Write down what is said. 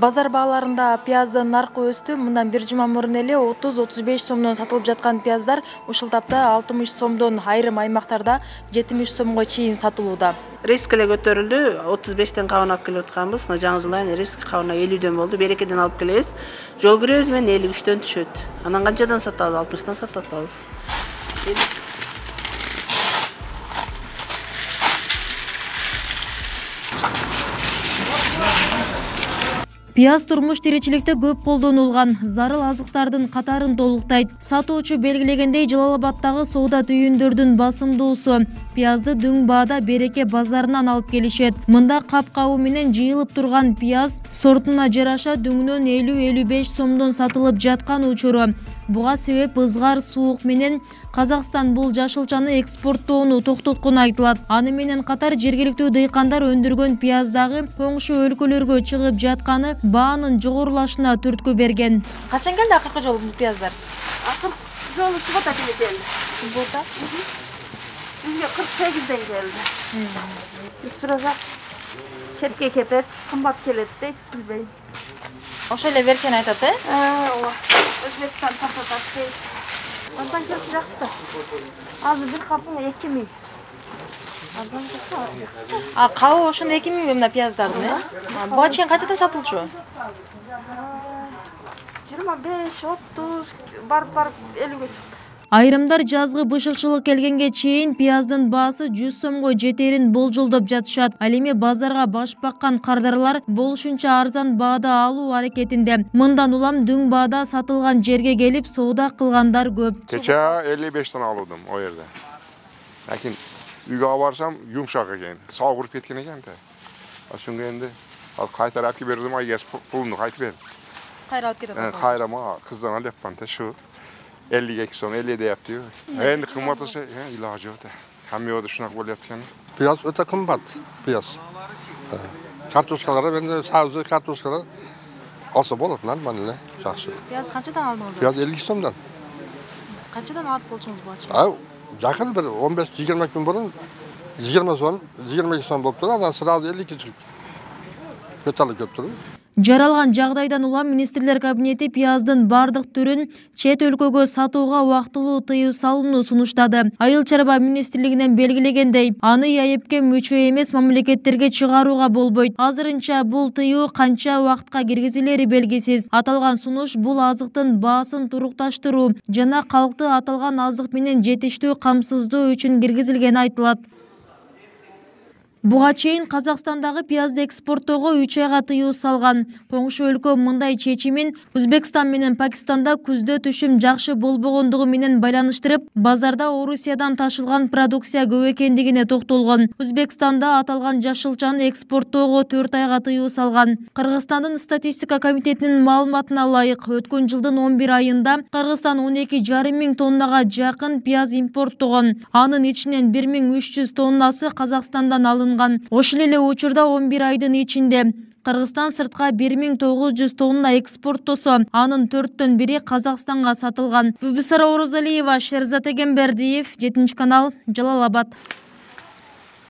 базар наркы өстү мындан бир жума мурун эле отуз отуз беш сомдон сатылып жаткан пияздар ушул тапта алтымыш сомдон айрым аймактарда жетимиш сомго чейин сатылууда. Риск эле көтөрүлдү. отуз бештен кабан алып келип атканбыз. Мына жаңы жыл айын риск кабына элүүдөн болду. Берекеден алып келебиз. Жол менен элүү үчтөн түшөт. Анан канчадан сатабыз? алтымыштан сатып атабыз. Пияз турмуш тиричиликте көп колдонулган. Зарыл азыктардын катарын толуктайт. Сатуучу белгилегендей жалал абаддагы соода түйүндөрдүн басымдуусу пиязды дөң баада береке базарынан алып келишет. Мында кап кабы менен жыйылып турган пияз сортуна жараша дөңүнөн элүү элүү беш сомдон сатылып жаткан учуру. Буга себеп ызгар суук менен казакстан бул жашылчаны экспорттоону токтоткону айтылат. Аны менен катар жергиликтүү дыйкандар өндүргөн пияз дагы коңшу өлкөлөргө чыгып жатканы баанын жогорулашына түрткү берген качан келди акыркы жолу бул пияздар акыркы жолу суббота күнү келди суббота бизге кырк сегизден келди биз суражак четке кетет кымбат келет дейт билбейм ошол эле версияны айтат э ооба өзбекстан тартатат дейт андан келсе жакшы да азыр бир капың эки миң а кабы ошондо эки миңби мына пияздардын э буга чейин канчадан сатылчу жыйырма беш отуз барып барып элүүгө чыкты айрымдар жазгы бышыкчылык келгенге чейин пияздын баасы жүз сомго жетерин болжолдоп жатышат ал эми базарга баш баккан кардарлар болушунча арзан баада алуу аракетинде мындан улам дөң баада сатылган жерге келип соода кылгандар көп. Кечээ элүү бештен алуудум ал жерде лакин үйгө алып барсам юмшак экен согуруп кеткен экен да ошондо энди ал кайтара алып келип бердим ай пулумду кайтып бер кайра алып кетип кайра мага кызданалы депман да ушу элүү эки сом элүү deyaptiyu endi qimmat bo'lsa iloji yo'q hamma yoqda shunaqa bo'lyapti ekan piyoz o'ta qimmat piyoz kartoshkalar ham endi sabzi kartoshkalar olsa bo'ladi нормально yaxshi piyoz qanchadan oldingiz piyoz ellik so'mdan qanchadan olib bo'ldingiz bu yaqin bir o'n besh yigirma kun burun yigirma so'm yigirma ikki so'm bo'lib turdi анан сразу ellikka chiqib ko'tarilib kelib turdi жаралган жагдайдан улам министрлер кабинети пияздын баардык түрүн чет өлкөгө сатууга убактылуу тыюу салууну сунуштады. Айыл чарба министрлигинен белгилегендей аны аэпке мүчө эмес мамлекеттерге чыгарууга болбойт. Азырынча бул тыюу канча убакытка киргизилери белгисиз. Аталган сунуш бул азыктын баасын турукташтыруу жана калкты аталган азык менен жетиштүү камсыздоо үчүн киргизилгени айтылат. Буга чейин казакстандагы пиязды экспорттоого үч айга тыюу салган. Коңшу өлкө мындай чечимин өзбекстан менен пакистанда күздө түшүм жакшы болбогондугу менен байланыштырып базарда орусиядан ташылган продукция көп экендигине токтолгон. Өзбекстанда аталган жашылчаны экспорттоого төрт айга тыюу салган. Кыргызстандын статистика комитетинин маалыматына ылайык өткөн жылдын он бир айында кыргызстан он эки жарым миң тоннага жакын пияз импорттогон. Анын ичинен бир миң үч жүз тоннасы казакстандан алынган алынган. Ошол эле учурда он бир айдын ичинде кыргызстан сыртка бир миң тогуз жүз тонна экспорттосо анын төрттөн бири казакстанга сатылган. Бүбүсара оразалиева шерзат эгембердиев жетинчи канал жалал абад